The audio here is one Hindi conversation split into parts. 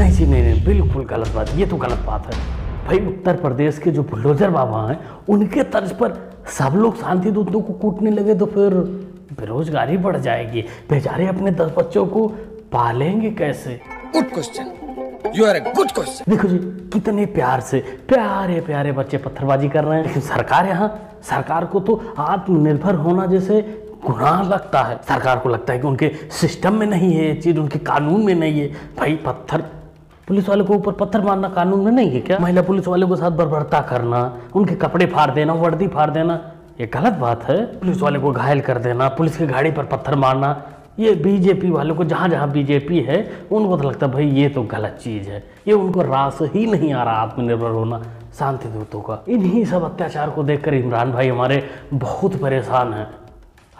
नहीं जी नहीं नहीं बिल्कुल गलत बात ये तो गलत बात है। भाई उत्तर प्रदेश के जो बुलडोजर बाबा हैं उनके तर्ज पर सब लोग शांति दूतों को कूटने लगे तो फिर बेरोजगारी बढ़ जाएगी। बेचारे अपने दस बच्चों को पालेंगे कैसे? Good question you are a good question देखो जी कितने प्यार से प्यारे प्यारे बच्चे पत्थरबाजी कर रहे हैं। लेकिन सरकार यहाँ सरकार को तो आत्मनिर्भर होना जैसे गुनाह लगता है। सरकार को लगता है कि उनके सिस्टम में नहीं है ये चीज़ उनके कानून में नहीं है। भाई पत्थर पुलिस वाले को ऊपर पत्थर मारना कानून में नहीं है क्या? महिला पुलिस वाले के साथ बर्बरता करना, उनके कपड़े फाड़ देना, वर्दी फाड़ देना, ये गलत बात है। पुलिस वाले को घायल कर देना, पुलिस की गाड़ी पर पत्थर मारना, ये बीजेपी वालों को जहाँ जहाँ बीजेपी है, उनको तो लगता है, भाई, ये तो गलत चीज़ है। ये उनको रास ही नहीं आ रहा आत्मनिर्भर होना, शांति दूतों का। इन्हीं सब अत्याचार को देखकर इमरान भाई हमारे बहुत परेशान हैं।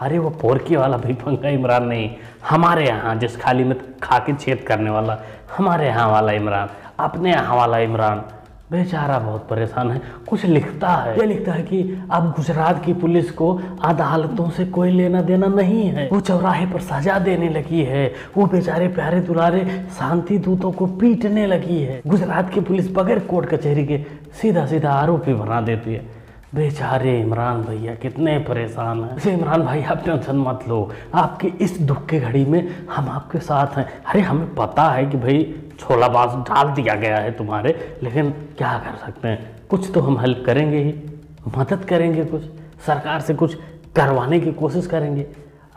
अरे वो पोरकी वाला भी पंखा इमरान नहीं, हमारे यहाँ जिस खाली में खा के छेद करने वाला, हमारे यहाँ वाला इमरान, अपने यहाँ वाला इमरान, बेचारा बहुत परेशान है, कुछ लिखता है। ये लिखता है कि अब गुजरात की पुलिस को अदालतों से कोई लेना देना नहीं है, वो चौराहे पर सजा देने लगी है, वो बेचारे प्यारे दुलारे शांति दूतों को पीटने लगी है। गुजरात की पुलिस बगैर कोर्ट कचहरी के सीधा सीधा आरोपी बना देती है। बेचारे इमरान भैया, कितने परेशान हैं। इसे इमरान भाई, आप टेंशन मत लो। आपके इस दुख के घड़ी में हम आपके साथ हैं। अरे हमें पता है कि भाई छोला बास डाल दिया गया है तुम्हारे, लेकिन क्या कर सकते हैं? कुछ तो हम हेल्प करेंगे ही। मदद करेंगे कुछ। सरकार से कुछ करवाने की कोशिश करेंगे।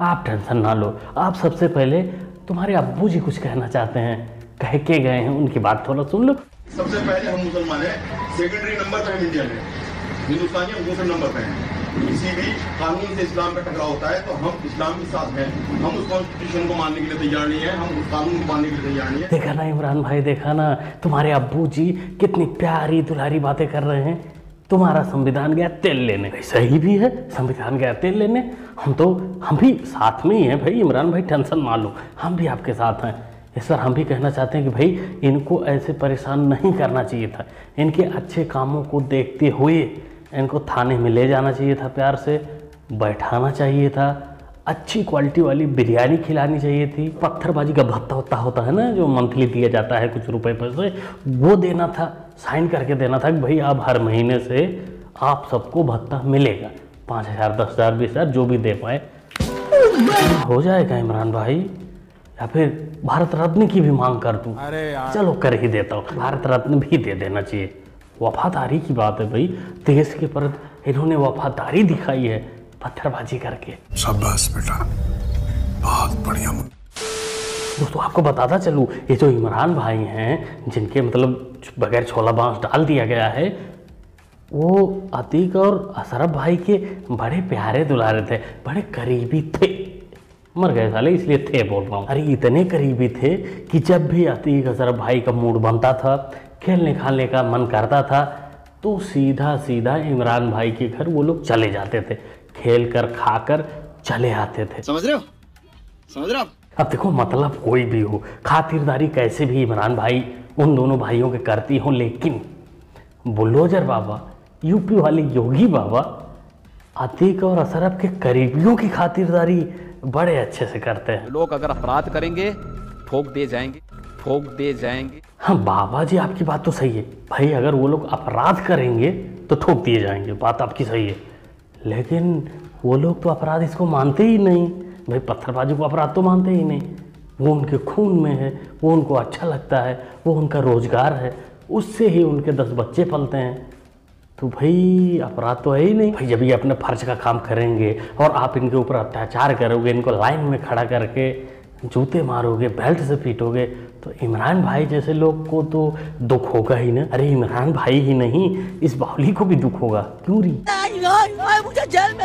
आप टेंशन ना लो। आप सबसे पहले तुम्हारे अब्बू जी कुछ कहना चाहते हैं। कह के गए हैं, उनकी बात थोड़ा सुन लो। सबसे पहले हम मुसलमान हैं। सेकेंडरी नंबर पे हम इंडियन हैं हिंदुस्तानी हम दूसरे नंबर पे हैं। किसी भी कानून से इस्लाम का टकराव होता है तो हम इस्लाम के साथ हैं। हम उस कॉन्स्टिट्यूशन को मानने के लिए तैयार नहीं है, हम उस कानून को मानने के लिए तैयार नहीं है। देखा ना इमरान भाई, देखा ना, तुम्हारे अब्बू जी कितनी प्यारी दुलारी बातें कर रहे हैं। तुम्हारा संविधान गया, तेल लेने। सही भी है, संविधान गया, तेल लेने। हम तो हम भी साथ में ही हैं भाई, इमरान भाई, टेंशन मान लो। हम भी आपके साथ हैं। इस पर हम भी कहना चाहते हैं कि भाई, इनको ऐसे परेशान नहीं करना चाहिए था। इनके अच्छे कामों को देखते हुए इनको थाने में ले जाना चाहिए था प्यार से बैठाना चाहिए था। अच्छी क्वालिटी वाली बिरयानी खिलानी चाहिए थी। पत्थरबाजी का भत्ता होता होता है ना जो मंथली दिया जाता है कुछ रुपए पैसे वो देना था साइन करके देना था कि भाई आप हर महीने से आप सबको भत्ता मिलेगा। पाँच हज़ार दस हज़ार बीस हज़ार जो भी दे पाए। हो जाएगा इमरान भाई। या फिर भारत रत्न की भी मांग कर दूँ। अरे चलो कर ही देता हूँ। भारत रत्न भी दे देना चाहिए। वफादारी की बात है भाई। देश के प्रति इन्होंने वफादारी दिखाई है पत्थरबाजी करके। शाबाश बेटा। बहुत बढ़िया दोस्तों आपको बताता चलूँ ये जो इमरान भाई हैं जिनके मतलब बगैर छोला बाँस डाल दिया गया है वो अतीक और अशरफ भाई के बड़े प्यारे दुलारे थे बड़े करीबी थे। मर गए साले इसलिए थे बोल रहा हूँ। अरे इतने करीबी थे कि जब भी अतीक अशरफ भाई का मूड बनता था खेलने खालने का मन करता था तो सीधा सीधा इमरान भाई के घर वो लोग चले जाते थे। खेल कर खा कर चले आते थे। समझ रहे हो? समझ रहे हो अब देखो मतलब कोई भी हो खातिरदारी कैसे भी इमरान भाई उन दोनों भाइयों के करती हो लेकिन बुल्डोजर बाबा यूपी वाले योगी बाबा अतीक और अशरफ के करीबियों की खातिरदारी बड़े अच्छे से करते हैं। लोग अगर अपराध करेंगे ठोक दिए जाएँगे ठोक दिए जाएँगे। हाँ बाबा जी आपकी बात तो सही है। भाई, अगर वो लोग अपराध करेंगे तो ठोक दिए जाएँगे। बात आपकी सही है। लेकिन वो लोग तो अपराध इसको मानते ही नहीं। भाई, पत्थरबाजी को अपराध तो मानते ही नहीं। वो उनके खून में है, वो उनको अच्छा लगता है, वो उनका रोज़गार है, उससे ही उनके दस बच्चे पलते हैं। तो भाई, अपराध तो है ही नहीं। भाई, जब ये अपने फ़र्ज़ का काम करेंगे और आप इनके ऊपर अत्याचार करोगे, इनको लाइन में खड़ा करके जूते मारोगे बेल्ट से पीटोगे तो इमरान भाई जैसे लोग को तो दुख होगा ही ना। अरे इमरान भाई ही नहीं इस बावली को भी दुख होगा। क्यों री? मुझे जेल में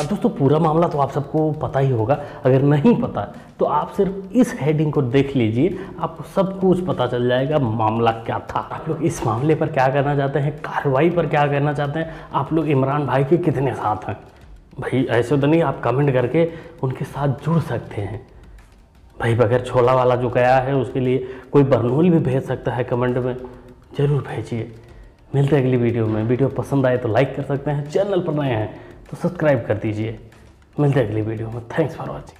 अब दोस्तों पूरा मामला तो आप सबको पता ही होगा। अगर नहीं पता तो आप सिर्फ़ इस हेडिंग को देख लीजिए आपको सब कुछ पता चल जाएगा मामला क्या था। आप लोग इस मामले पर क्या करना चाहते हैं कार्रवाई पर क्या करना चाहते हैं आप लोग इमरान भाई के कितने साथ हैं? भाई, ऐसे तो नहीं, आप कमेंट करके उनके साथ जुड़ सकते हैं। भाई बगैर छोला वाला जो गया है, उसके लिए कोई बर्नूल भी भेज सकता है कमेंट में, ज़रूर भेजिए। मिलते हैं अगली वीडियो में। वीडियो पसंद आए तो लाइक कर सकते हैं, चैनल पर नए हैं तो सब्सक्राइब कर दीजिए। मिलते हैं अगली वीडियो में। Thanks for watching